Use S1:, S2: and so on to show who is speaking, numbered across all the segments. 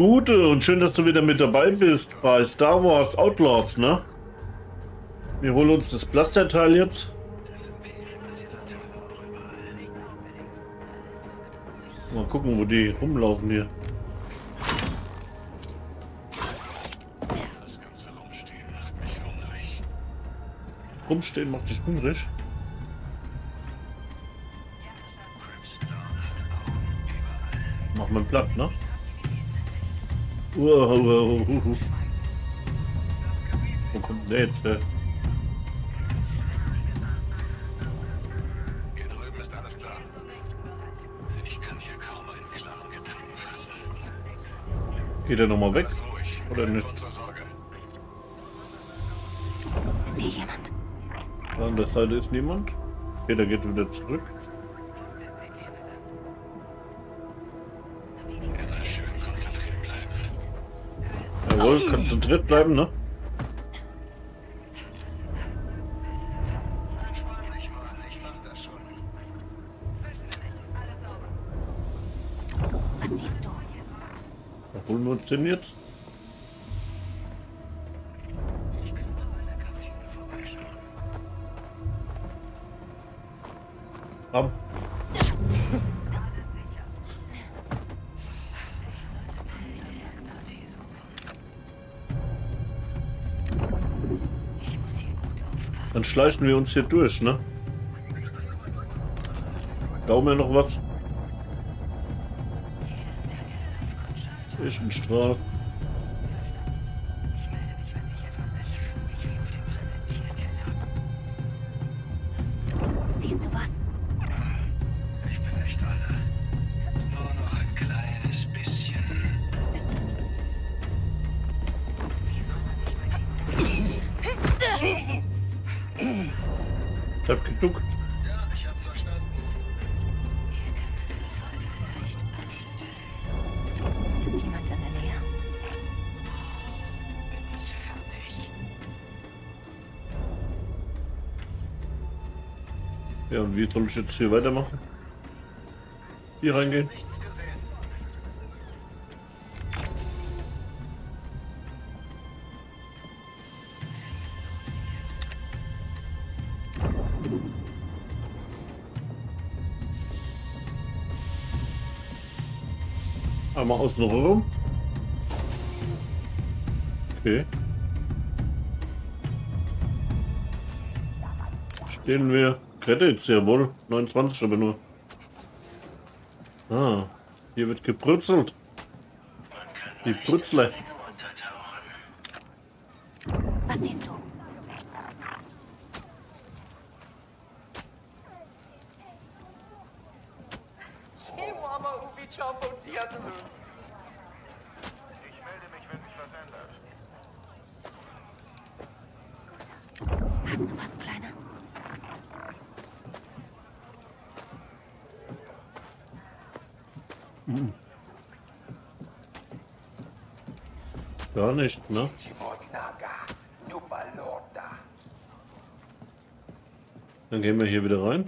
S1: Gute und schön, dass du wieder mit dabei bist bei Star Wars Outlaws, ne? Wir holen uns das Blasterteil jetzt. Mal gucken, wo die rumlaufen hier. Rumstehen macht dich hungrig. Mach mal platt, ne? Wow. Wo kommt der jetzt her?
S2: Hier drüben ist alles klar. Ich kann hier kaum einen klaren Gedanken fassen.
S1: Geht er nochmal weg? Oder nicht?
S3: Ist hier jemand?
S1: An der Seite ist niemand. Okay, der geht wieder zurück. Jawohl, konzentriert bleiben, ne?
S2: Entspann dich mal, ich mach das schon.
S3: Was siehst du?
S1: Da holen wir uns den jetzt. Komm. Schleichen wir uns hier durch, ne? Glauben wir noch was? Ich ein Strahl. Jetzt hier weitermachen? Hier reingehen? Einmal außen rum. Okay. Stehen wir. Credits, jawohl. 29 aber nur. Ah, hier wird gebrützelt. Die Brützle.
S3: Was siehst du?
S4: Chihuahua Ubichombo Diatulu.
S2: Ich melde mich, wenn sich was ändert.
S3: Hast du was, Kleiner?
S1: Gar nicht, ne? Dann gehen wir hier wieder rein.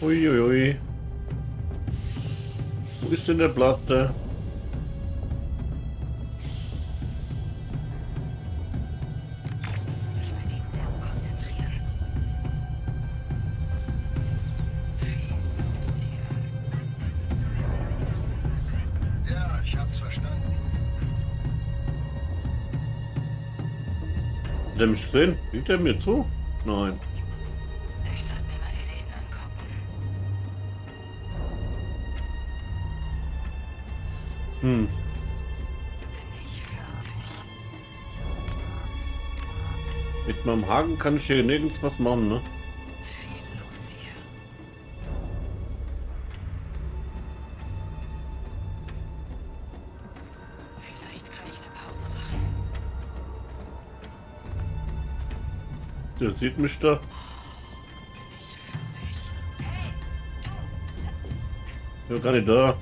S1: Uiuiui. Wo ist denn der Blaster? Hat er mich gesehen? Sieht er mir zu? Nein.
S3: Ich sollte mir mal Läden angucken.
S1: Hm. Mit meinem Haken kann ich hier nirgends was machen, ne? Der sieht mich da. Ja, gar nicht da.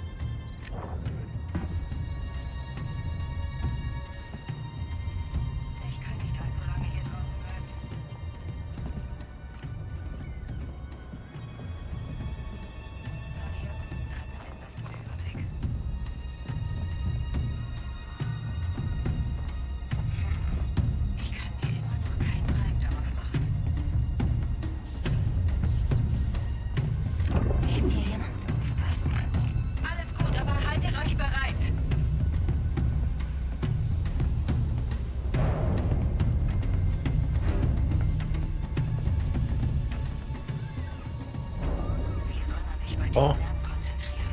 S1: Oh.
S3: Konzentrieren.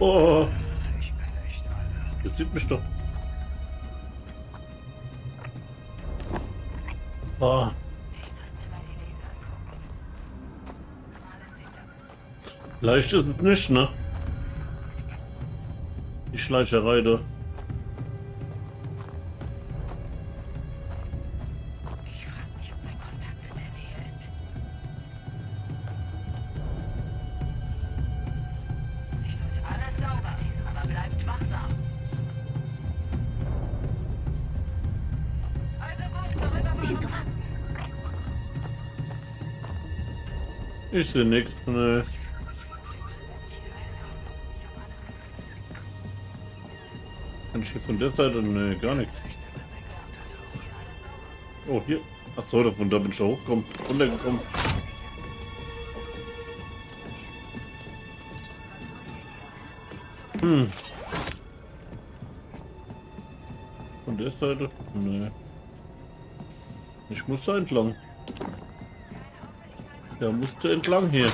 S1: Oh, das sieht mich doch. Oh, leicht ist es nicht, ne? Die Schleicherei da. Sehe nichts, ne. Kann ich hier von der Seite? Ne, gar nichts. Oh, hier. Achso, von da bin ich hochgekommen. Runtergekommen. Hm. Von der Seite? Ne. Ich muss da entlang. Der musste entlang hier.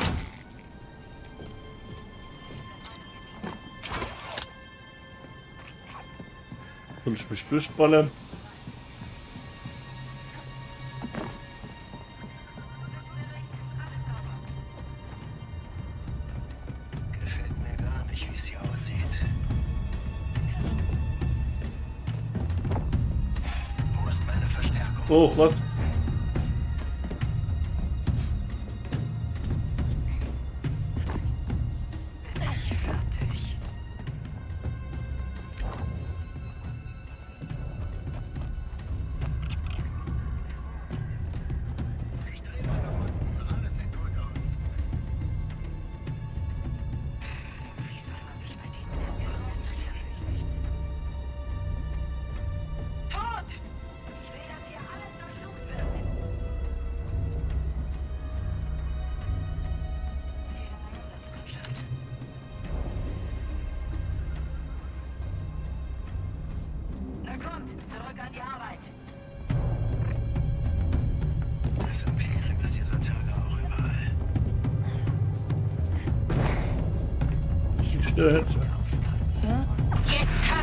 S1: Soll ich mich durchballern?
S2: Gefällt mir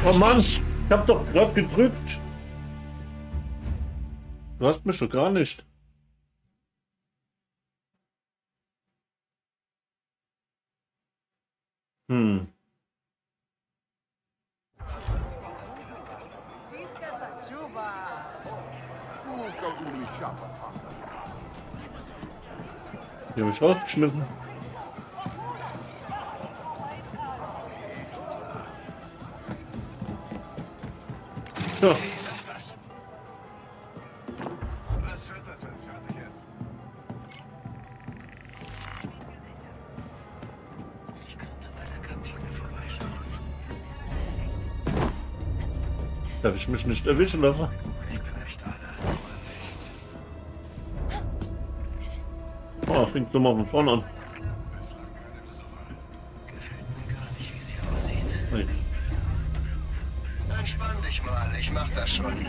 S1: Oh Mann, ich hab doch gerade gedrückt. Du hast mich doch gar nicht. Hm. Die hab ich rausgeschmissen.
S3: Vorbeischauen.
S1: darf ich mich nicht erwischen lassen. Oh, fängst du mal von vorne an.
S2: Entspann dich mal, ich mach das schon.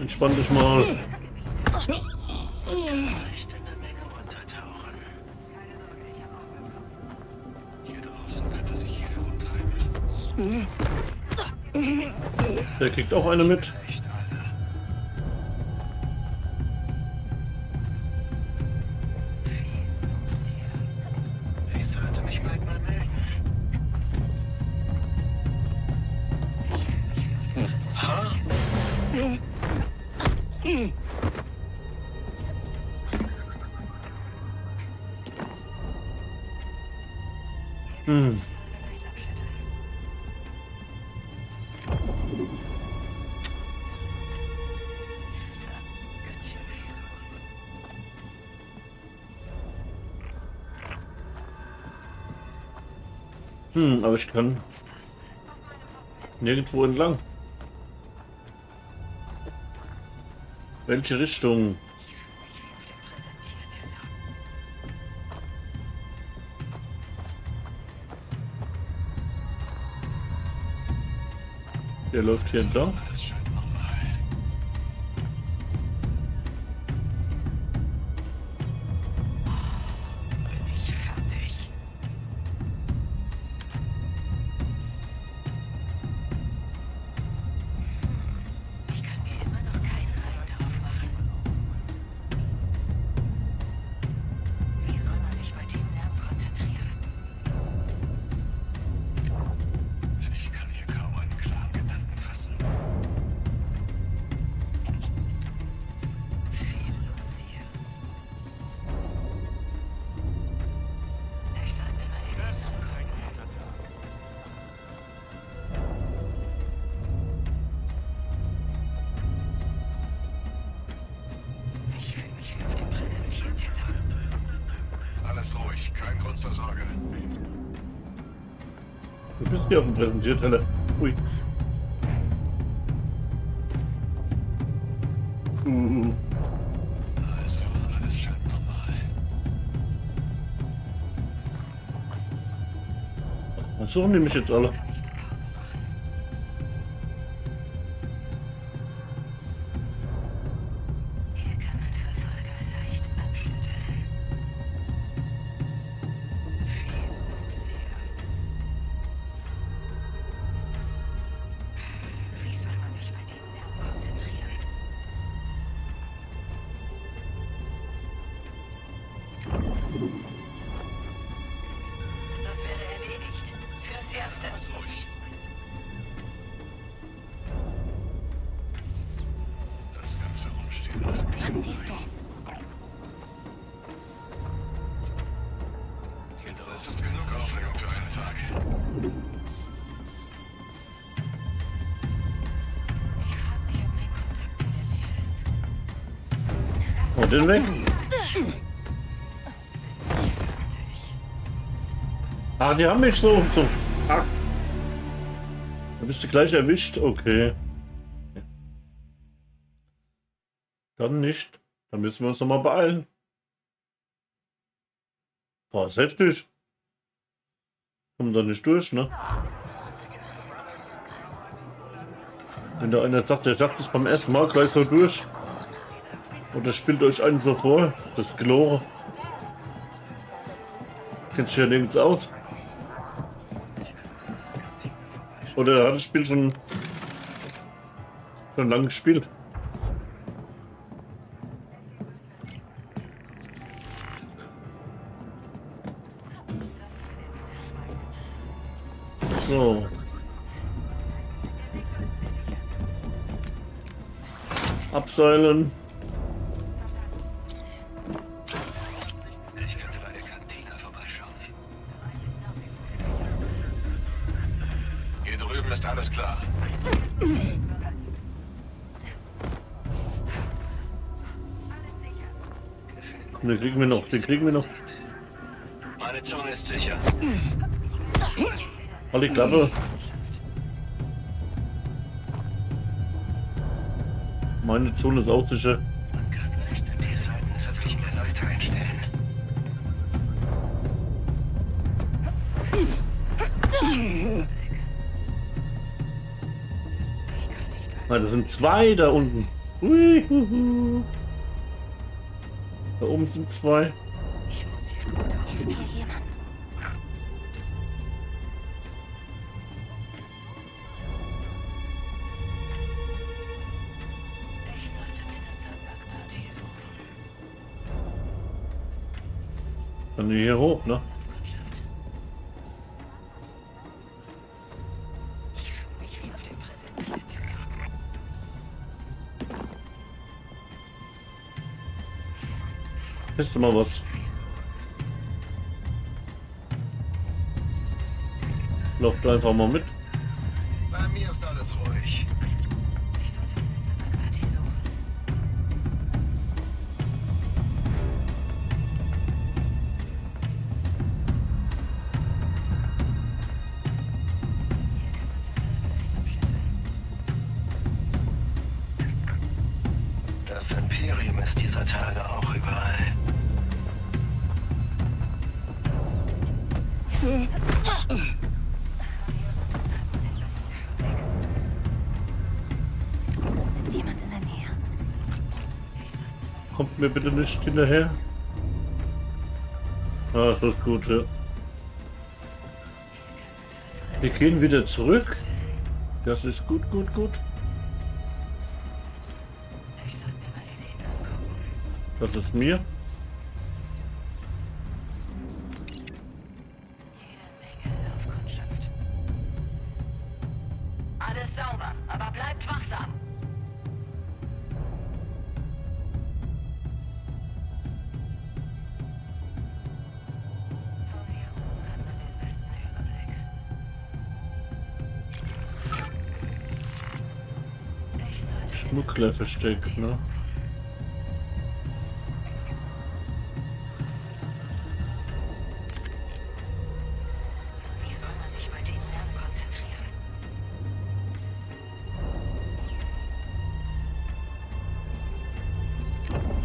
S1: entspann dich mal.
S2: Der
S1: kriegt auch eine mit. Hm, aber ich kann nirgendwo entlang. Welche Richtung? Der läuft hier entlang.
S3: Hier auf dem Präsentierteller. Ui.
S5: Normal.
S3: was suchen die mich jetzt alle? Und den weg. Ah, die haben mich so und so. Ah. Da bist du gleich erwischt. Okay. Dann nicht. Dann müssen wir uns nochmal beeilen. Boah, ist heftig. Kommen da nicht durch, ne? Wenn da einer sagt, der schafft es beim ersten Mal gleich so durch. Oder spielt euch einen so vor. Das Glore. Kennt sich ja nirgends aus. Oder hat das Spiel schon schon lange gespielt? So. Abseilen. Den kriegen wir noch, den kriegen wir noch.
S5: Meine Zunge ist sicher.
S3: Halt die Klappe. Meine Zone ist auch sicher. Ah, das sind zwei da unten. Hui, huhu. Da oben sind zwei.
S6: Ist hier jemand?
S3: Dann hier hoch, ne? Teste mal was. Lauft einfach mal mit. Bitte nicht hinterher. Ah, das ist gut, ja. Wir gehen wieder zurück. Das ist gut, gut, gut. Das ist mir. Buckler versteckt, ne?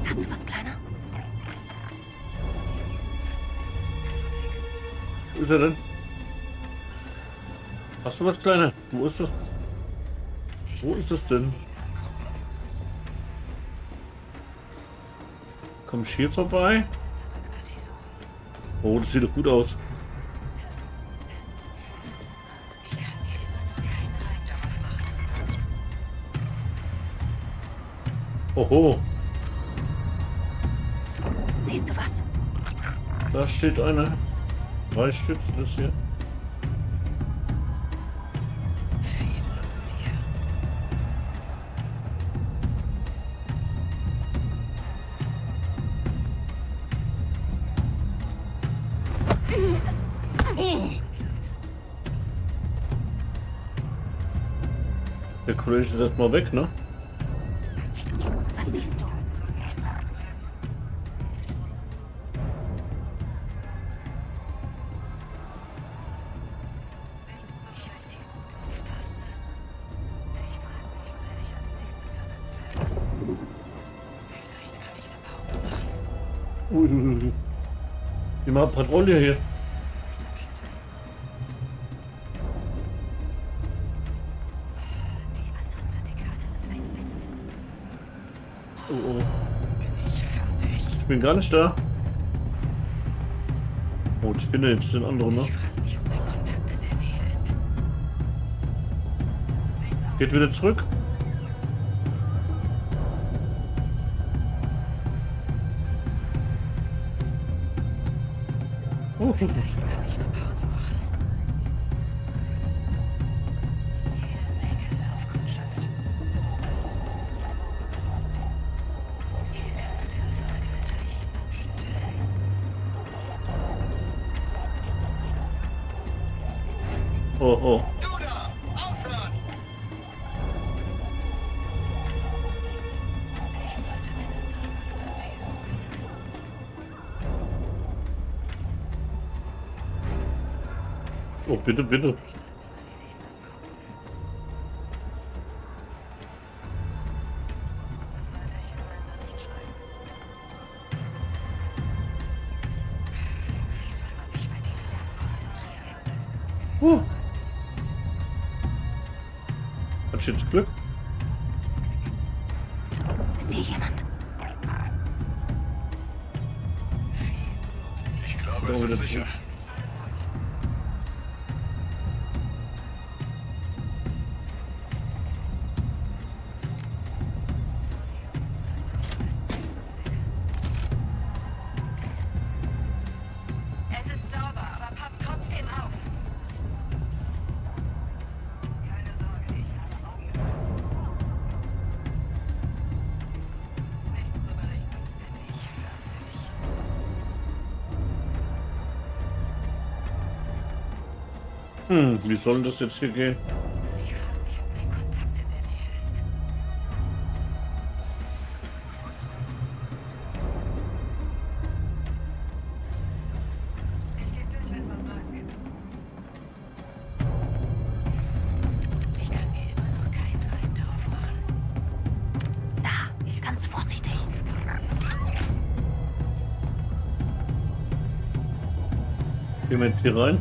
S6: Hast du was, Kleiner?
S3: Wo ist er denn? Hast du was, Kleiner? Wo ist das? Wo ist das denn? Komm ich hier vorbei? Oh, das sieht doch gut aus. Oho,
S6: Siehst du was?
S3: da steht eine. Drei sind das hier. Kollege ist erstmal weg, ne?
S6: Was siehst du?
S3: Machen Patrouille hier. Gar nicht da. Oh, ich finde jetzt den anderen, ne? Geht wieder zurück. Oh. Oh, oh.
S2: Du da! Aufhören!
S3: Oh, bitte, Hm, wie soll das jetzt hier gehen?
S1: Ich frage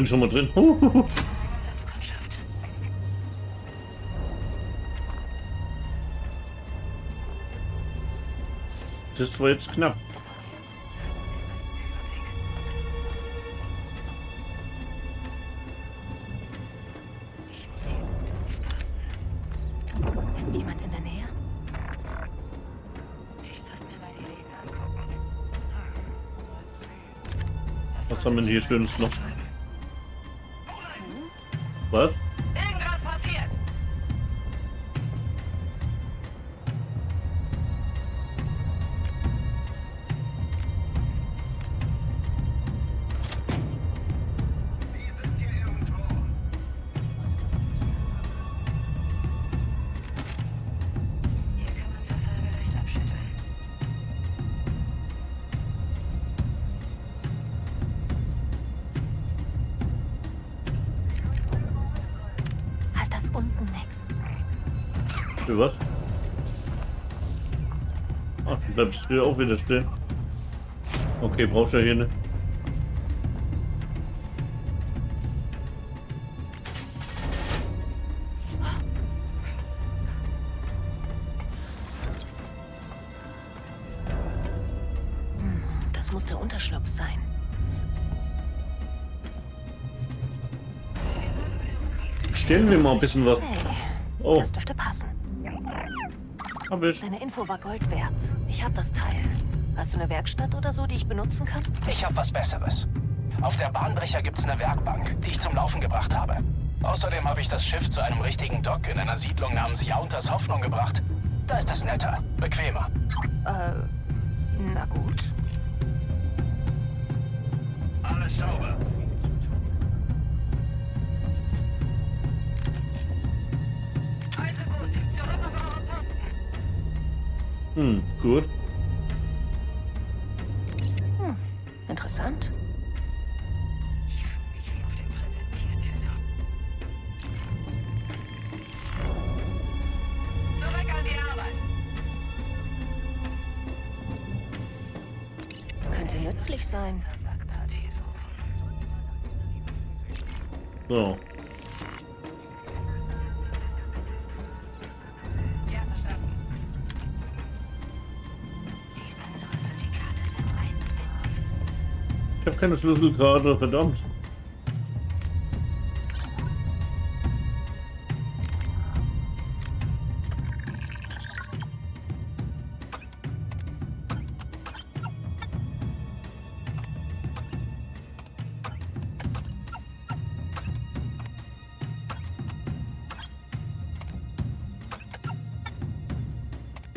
S3: bin schon mal drin. Das war jetzt knapp.
S6: Ist jemand in der Nähe?
S3: Was haben wir denn hier Schönes noch? Bleibst hier auch wieder stehen. Okay, brauchst du ja hier nicht.
S6: Das muss der Unterschlupf sein.
S3: Stehen wir mal ein bisschen was. Oh,
S6: das dürfte passen.
S3: Hab ich.
S6: Deine Info war Gold wert. Ich hab das Teil. Hast du eine Werkstatt oder so, die ich benutzen kann?
S7: Ich habe was Besseres. Auf der Bahnbrecher gibt's eine Werkbank, die ich zum Laufen gebracht habe. Außerdem habe ich das Schiff zu einem richtigen Dock in einer Siedlung namens Jaunters Hoffnung gebracht. Da ist es netter, bequemer.
S6: Äh, na gut.
S7: Alles sauber.
S3: Hm, gut.
S6: Interessant.
S7: Zurück an die Arbeit.
S6: Könnte nützlich sein.
S3: So. Keine Schlüsselkarte, verdammt.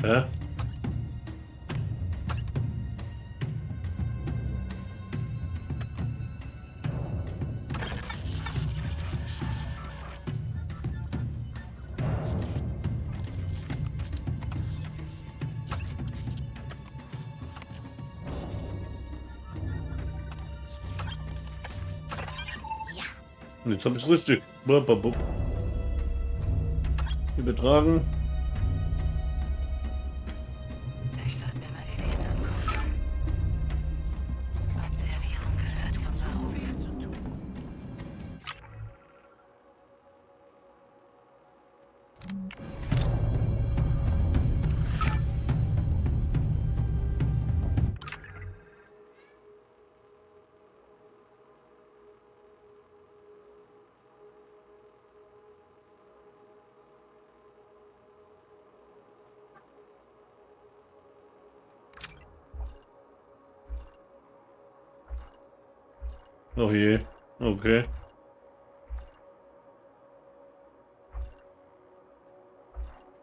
S3: Hä? Jetzt habe ich richtig. Blablabla. Übertragen.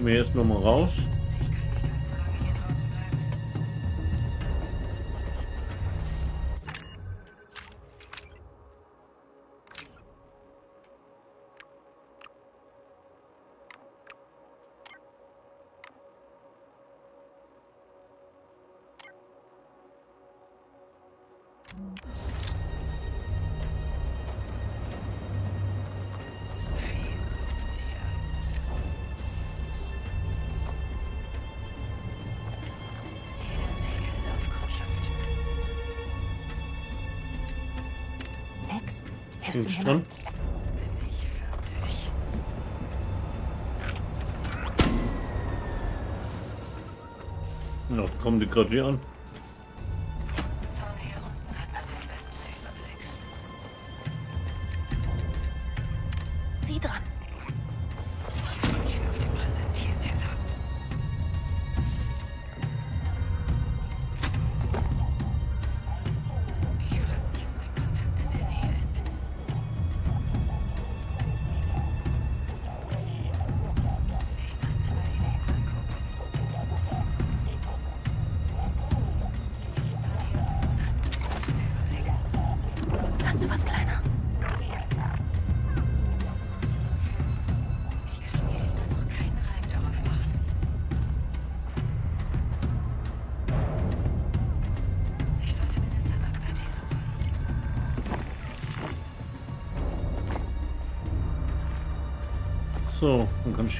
S3: Gehen wir jetzt nochmal raus. Na, kommen die gerade hier an?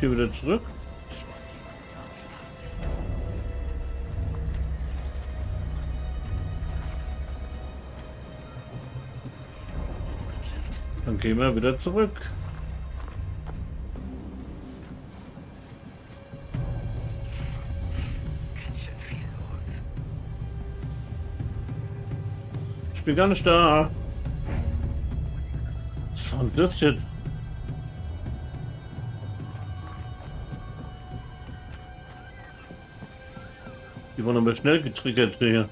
S8: Hier
S1: wieder zurück. Dann gehen wir wieder zurück. Ich bin gar nicht da. Was war denn das jetzt? Die wurden aber schnell getriggert hier.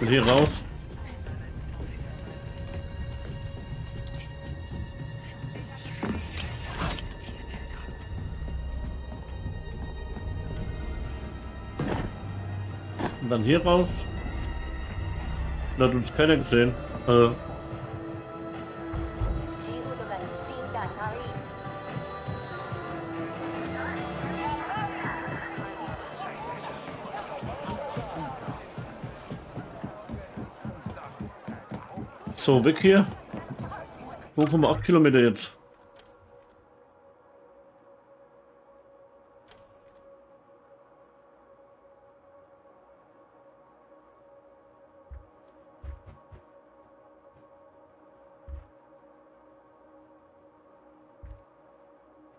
S1: Und hier raus. Und dann hier raus. Da hat uns keiner gesehen. Äh, so, weg hier. 2,8 Kilometer jetzt.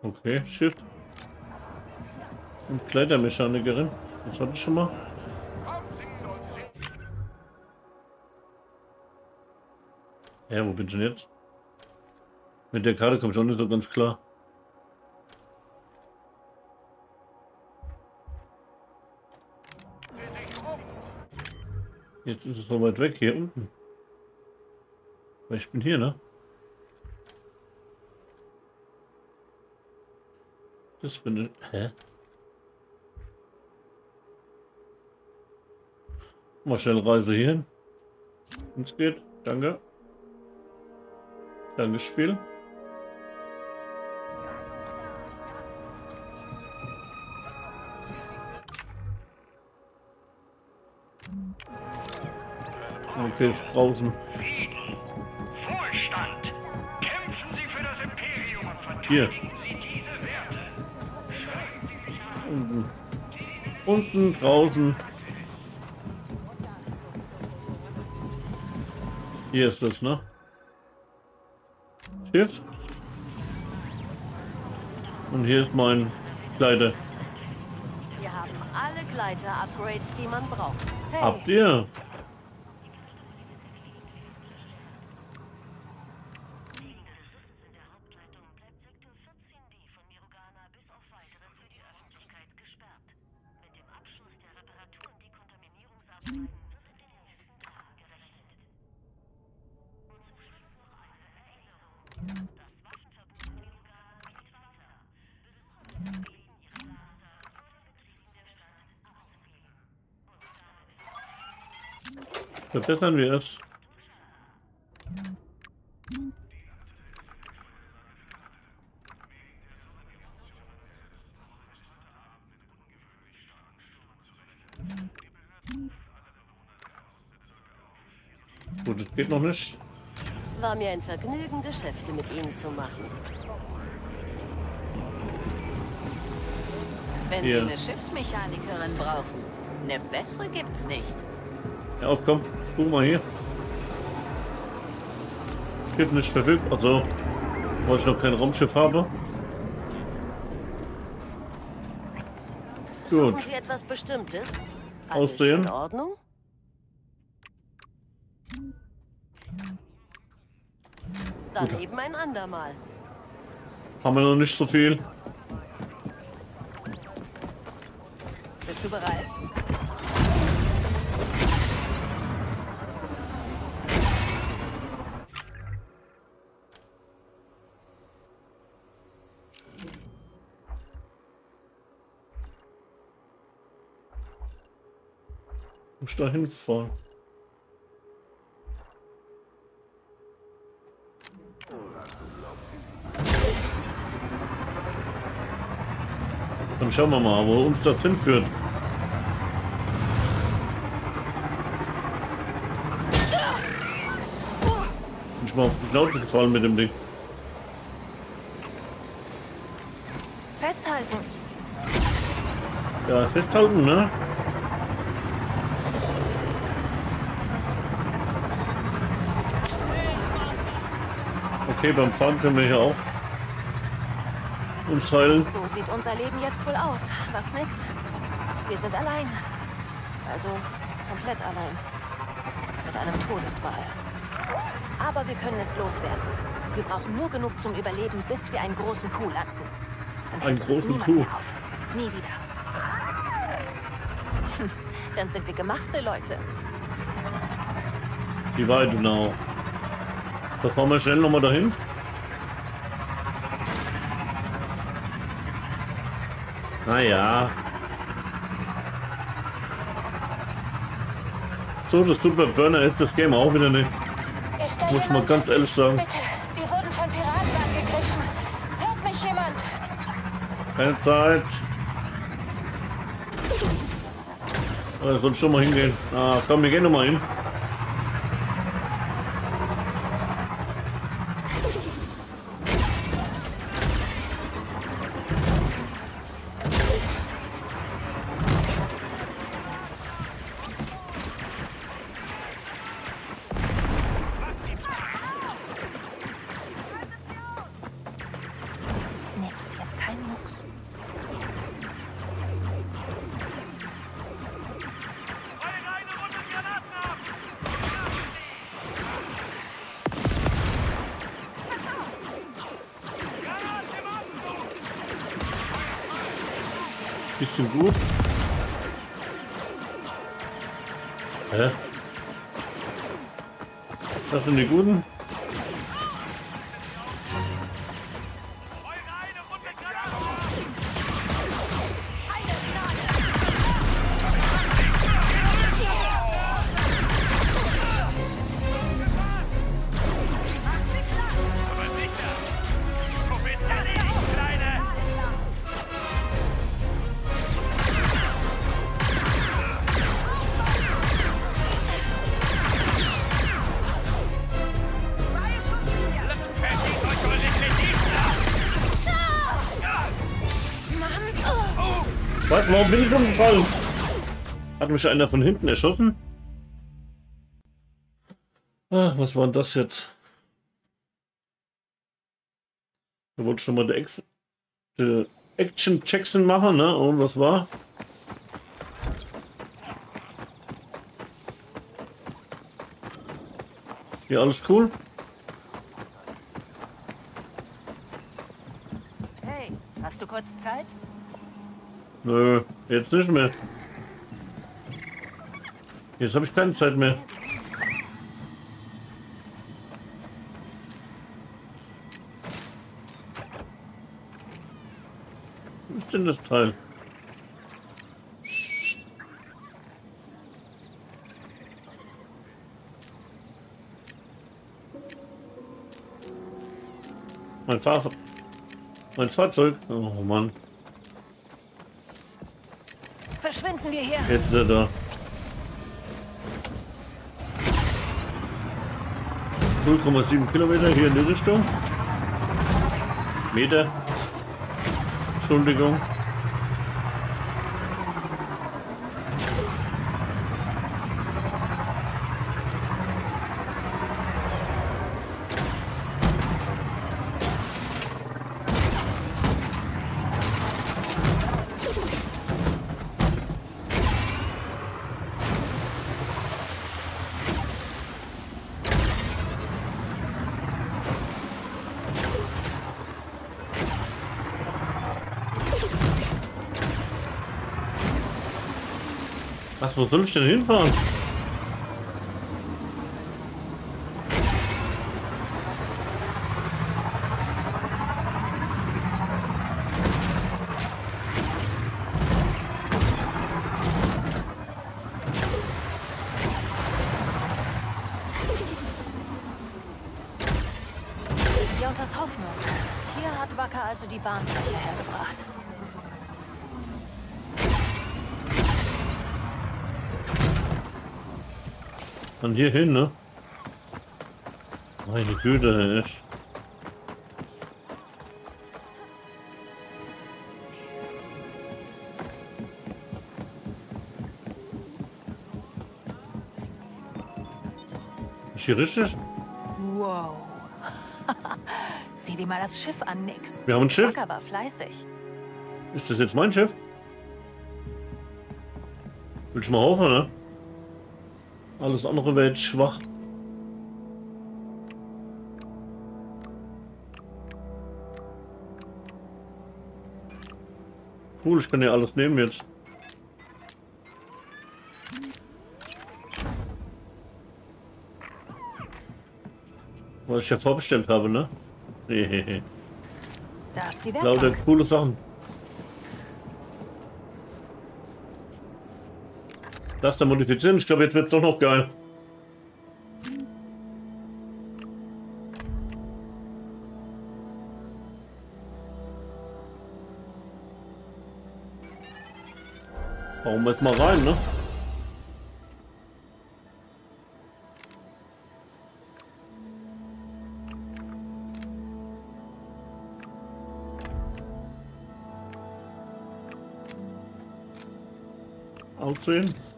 S1: Okay, Schiff. Und Kleidermechanikerin. Das hatte ich schon mal. Ja, wo bin ich denn jetzt? Mit der Karte komme ich auch nicht so ganz klar. Jetzt ist es so weit weg hier unten. Weil ich bin hier, ne? Das bin ich. Hä? Mal schnell Reise hierhin. Wenn's geht. Danke. Danke, Spiel. Okay, ist draußen.
S9: Wohlstand. Kämpfen Sie für das Imperium und verteidigen
S1: Hier.
S9: Sie diese Werte.
S1: Unten. Unten, draußen. Hier ist das, ne? Schiff. Und hier ist mein Kleider.
S10: Wir haben alle Gleiter-Upgrades, die man braucht. Hey,
S1: Habt ihr?
S11: In der Hauptleitung bleibt Sektor 14b von Mirogana bis auf weiteres für die Öffentlichkeit gesperrt. Mit dem Abschluss der Reparatur- und Dekontaminierungsarbeiten wird in den nächsten Tagen gerechnet. Und zum Schluss noch eine Erinnerung. Das Waffenverbot in Mirogana geht weiter. Besucher sind gebeten, ihre Laster vor dem Betreten der Stadt abzugeben. Und damit
S1: Verbessern wir es. Gut, es geht noch nicht.
S10: war mir ein Vergnügen, Geschäfte mit Ihnen zu machen.
S12: Wenn
S1: Hier.
S12: Sie eine Schiffsmechanikerin brauchen, eine bessere gibt's nicht.
S1: Ja, auf, komm, guck mal hier. Schiff nicht verfügbar. Also, weil ich noch kein Raumschiff habe.
S10: Suchen
S1: Gut.
S10: Sie etwas Bestimmtes? Alles
S1: Aussehen.
S10: in Ordnung? Dann eben ein andermal.
S1: Haben wir noch nicht so viel.
S10: Bist du bereit?
S1: Ich da hinfahren? Dann schauen wir mal, wo uns das hinführt. Bin ich mal auf die Schnauze gefallen mit dem Ding.
S6: festhalten.
S1: Ja, festhalten, ne? Okay, beim Fahren können wir hier auch uns heilen.
S6: So sieht unser Leben jetzt wohl aus. Was nix? Wir sind allein. Also komplett allein. Mit einem Todesball. Aber wir können es loswerden. Wir brauchen nur genug zum Überleben, bis wir einen großen Kuh landen. Dann
S1: Einen
S6: hält uns
S1: großen
S6: niemand
S1: Kuh.
S6: mehr auf. Nie wieder. Dann sind wir gemachte Leute.
S1: Wie weit genau? Da fahren wir schnell nochmal dahin. Naja. So, das tut bei Burner jetzt das Game auch wieder nicht.
S3: Ist
S1: Muss ich mal ganz ehrlich sagen.
S3: Bitte, wir wurden von Piraten angegriffen. Hört mich jemand?
S1: Keine Zeit. Äh, sonst schon mal hingehen. Ah, komm, wir gehen noch mal hin. Das sind die guten. Warum bin ich umgefallen? Hat mich einer von hinten erschossen? Ach, was war denn das jetzt? Da wollte schon mal der, Ex Action Jackson machen, ne? Und was war? Hier alles cool?
S12: Hey, hast du kurz Zeit?
S1: Nö, jetzt nicht mehr. Jetzt habe ich keine Zeit mehr. Was ist denn das Teil? Mein Fahrzeug. Mein Fahrzeug. Oh Mann.
S6: Verschwinden wir hier.
S1: Jetzt ist er da. Null Komma sieben Kilometer hier in die Richtung. Meter. Entschuldigung. Wo soll ich denn hinfahren?
S6: Jontas Hoffnung. Hier hat Wacker also die Bahnfläche hergebracht.
S1: Dann hier hin, ne? Meine Güte, echt. Ist hier richtig?
S6: Wow. Sieh dir mal das Schiff an, Nix.
S1: Wir haben ein Schiff.
S6: Aber fleißig.
S1: Ist das jetzt mein Schiff? Will ich mal hoffen, ne? Alles andere wäre jetzt schwach. Cool, ich kann ja alles nehmen jetzt. Was ich ja vorbestellt habe, ne? Hehehe.
S6: Da ist die
S1: Lauter
S6: Werkbank.
S1: coole Sachen. Lass da modifizieren. Ich glaube, jetzt wird es doch noch geil. Bauen wir mal rein, ne? Aussehen.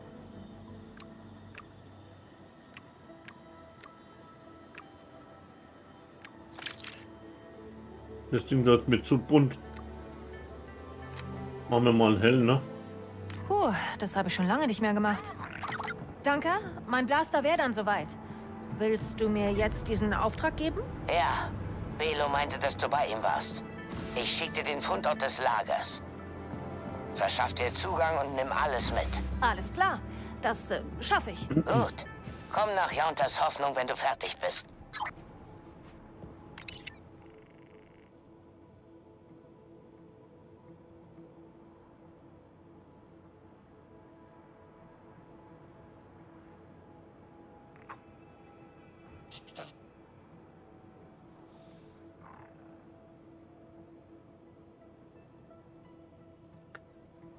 S1: Das Ding wird mir zu bunt. Machen wir mal hell, ne?
S6: Puh, das habe ich schon lange nicht mehr gemacht. Danke, mein Blaster wäre dann soweit. Willst du mir jetzt diesen Auftrag geben?
S13: Ja, Belo meinte, dass du bei ihm warst. Ich schick dir den Fundort des Lagers. Verschaff dir Zugang und nimm alles mit.
S6: Alles klar, das äh, schaffe ich.
S13: Gut. Komm nach Jauntas Hoffnung, wenn du fertig bist.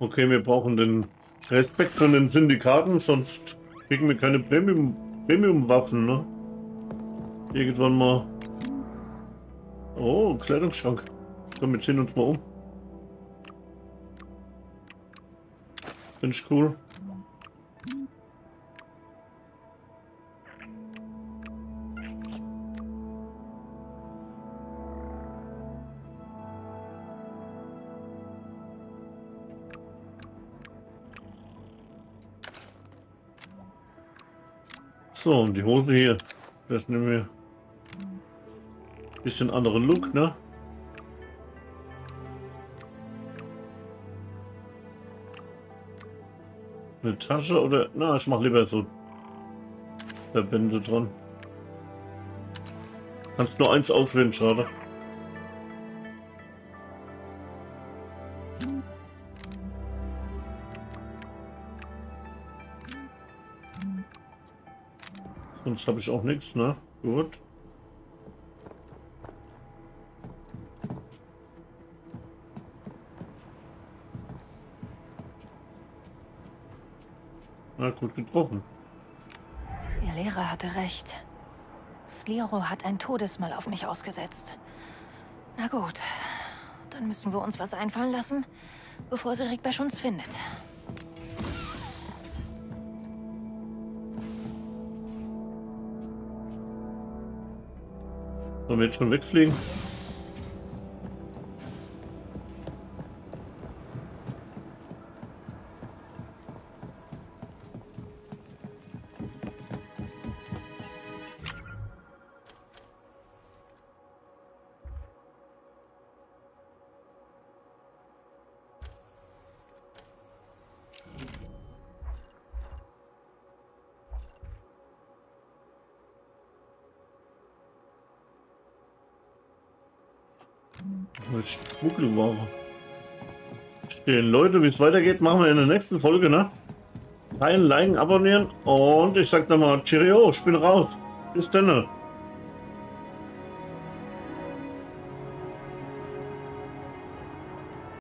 S1: Okay, wir brauchen den Respekt von den Syndikaten, sonst kriegen wir keine Premium Premium-Waffen, ne? Irgendwann mal. Oh, Kleidungsschrank. Komm, wir ziehen uns mal um. Finde ich cool. So, und die Hose hier. Das nehmen wir. Bisschen anderen Look, ne? Eine Tasche oder. Na, ich mach lieber so Verbände dran. Kannst nur eins auswählen, schade. Sonst habe ich auch nichts, ne? Gut. Na gut getroffen.
S6: Ihr Lehrer hatte recht. Sliro hat ein Todesmal auf mich ausgesetzt. Na gut, dann müssen wir uns was einfallen lassen, bevor sie Rickbash uns findet.
S1: Sollen wir jetzt schon wegfliegen? Wie es weitergeht, machen wir in der nächsten Folge, ne? Teilen, liken, abonnieren und ich sag nochmal Cheerio, ich bin raus. Bis dann.